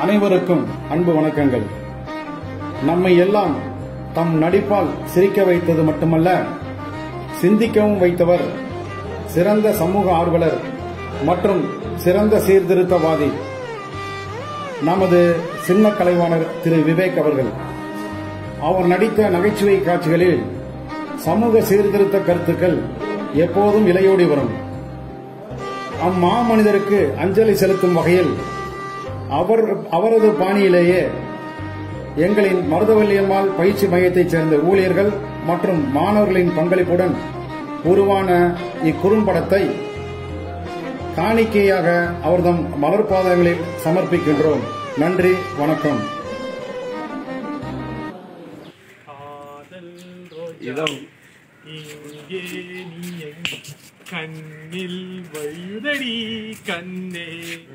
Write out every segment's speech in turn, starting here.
அனைவருக்கும் அன்பு வணக்கங்கள். நம்மை எல்லாம் தம் நடிப்பால் சிரிக்க வைத்தது மட்டுமல்ல சிந்திக்கவும் வைத்தவர் சிறந்த சமூக ஆர்வலர் மற்றும் சிறந்த சீர்திருத்தவாதி நமது சின்ன கலைவாணர் திரு விவேக் அவர்கள். அவர் நடித்த நகைச்சுவை காட்சிகளில் சமூக சீர்திருத்த கருத்துக்கள் எப்போதும் இலையோடி வரும். அம்மாமனிதருக்கு அஞ்சலி செலுத்தும் வகையில் அவர் அவரது பாணியிலேயே எங்களின் மருதவல்லியம்மாள் பயிற்சி மையத்தைச் சேர்ந்த ஊழியர்கள் மற்றும் மாணவர்களின் பங்களிப்புடன் உருவான இக்குறும்படத்தை காணிக்கையாக அவர்தம் மலர்பாதங்களில் சமர்ப்பிக்கின்றோம். நன்றி வணக்கம். காதல் ரோஜா இதோ இங்கே நீ கண்ணில் வயுதடி கண்ணே.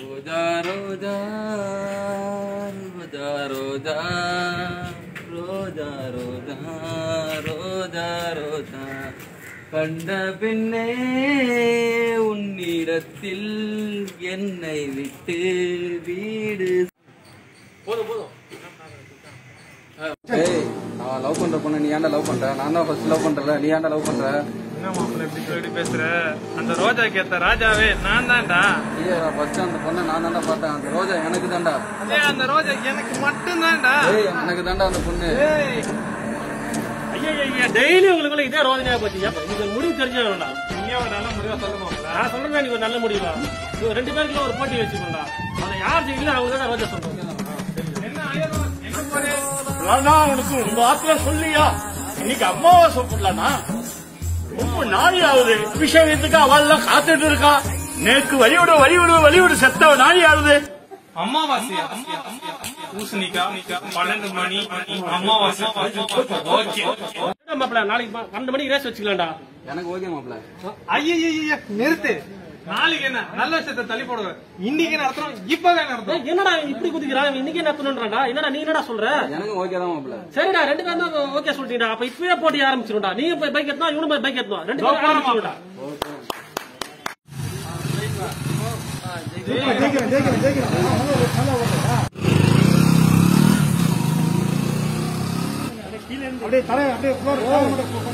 ரோஜா ரோஜா ரோஜா ரோஜா ரோஜா ரோஜா ரோஜா ரோஜா. கண்ட பின்னே உன்னிடத்தில் என்னை விட்டு வீடு. போதும் போதும். லவ் பண்ற பொண்ணு நீ ஏன்டா லவ் பண்ற? நான் தான் ஃபர்ஸ்ட் லவ் பண்றல நீ ஏன்டா லவ் பண்ற? என்ன மாப்பிள்ள இப்படி சொல்லி பேசுற? அந்த ரோஜாக்கு ஏத்த ராஜாவே நான் தான்டா. ஐயா ஃபர்ஸ்ட் அந்த பொண்ணை நான் தான்டா பார்த்தேன். அந்த ரோஜா எனக்கு தான்டா. ஏய் அந்த ரோஜா எனக்கு மட்டும் தான்டா. ஏய் எனக்கு தான்டா அந்த பொண்ணு. ஐயா ஐயா டெய்லி உங்களுக்குள்ள இதே ரோதனையா போச்சு. ஒரு முடிவு தெரிஞ்ச வேண்டாம் நீங்க ஒரு நல்ல முடிவா சொல்ல மாப்பிள்ள நான் சொல்றேன் நீங்க ஒரு நல்ல முடிவா. இவங்க ரெண்டு பேருக்குள்ள ஒரு போட்டி வச்சுக்கோண்டா அதை யார் ஜெயிக்கல அவங்க தான் ரோஜா சொல்றோம் என்ன என்ன போறே உனக்கு உங்க ஆத்துல சொல்லியா? இன்னைக்கு அம்மாவை சொல்லலாம்னா ரொம்ப நாளி ஆகுது. விஷயத்துக்கு அவள் காத்துட்டு இருக்கா நேக்கு வழிவிடு வழிவிடு வழிவிடு செத்த நாளி ஆகுது. அமாவாசை பூசணிக்கா? பன்னெண்டு மணி? ஓகே. மாப்பிள நாளைக்கு பன்னெண்டு மணிக்கு ரேஸ் வச்சுக்கலாம்டா. எனக்கு ஓகே மாப்ள ஐய நிறுத்து. நாளைக்கு என்ன? நல்ல விஷயத்தை தள்ளி போடுவேன் இன்னைக்கு நடத்துறோம் இப்பவே நடத்துறோம் என்னடா இப்படி குதிக்கிறான்? இன்னைக்கு என்ன பண்ணுன்றாடா என்னடா நீ என்னடா சொல்ற? எனக்கு ஓகே தான் மாப்ள சரிடா ரெண்டு பேரும் தான் ஓகே சொல்லிட்டீங்கடா. அப்ப இப்பவே போட்டி ஆரம்பிச்சிரும்டா. நீங்க போய் பைக் இவனும் போய் பைக் ரெண்டு பேரும் ஆரம்பிச்சிரும்டா. அப்படியே தலை அப்படியே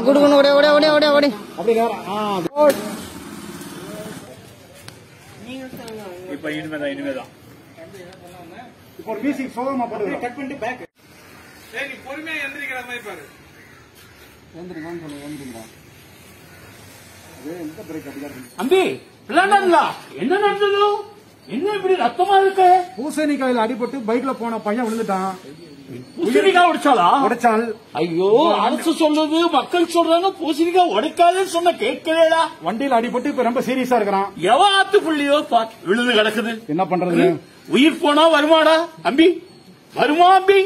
குடுக்கணும். ஒடே ஒடே ஒடே ஒடே ஒடே அப்படி இப்ப இனிமேதான் இப்போ மியூசிக் சோகமா என்ன நடந்தது? என்ன இப்படி ரத்தமா இருக்கு? பூசணிக்காயில அடிபட்டு பைக்ல போன பையன் விழுந்துட்டான். பூசணிக்காய் உடைச்சாளா? உடைச்சால் ஐயோ அரசு சொல்றது மக்கள் சொல்றாங்க பூசணிக்காய் உடைக்காதுன்னு சொன்ன கேட்கலடா வண்டியில அடிபட்டு இப்ப ரொம்ப சீரியஸா இருக்கிறான். எவ ஆத்து புள்ளியோ பாத்து விழுந்து கிடக்குது. என்ன பண்றது? உயிர் போனா வருமாடா அம்பி வருமா அம்பி?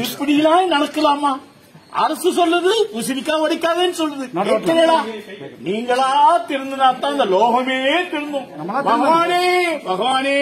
இப்படிலாம் நடக்கலாமா? அரசு சொல்லுது பூசணிக்காய் உடைக்காதுன்னு சொல்லுது. கேட்கலடா நீங்களா திருந்தினா தான் இந்த லோகமே திருந்தும். பகவானே பகவானே.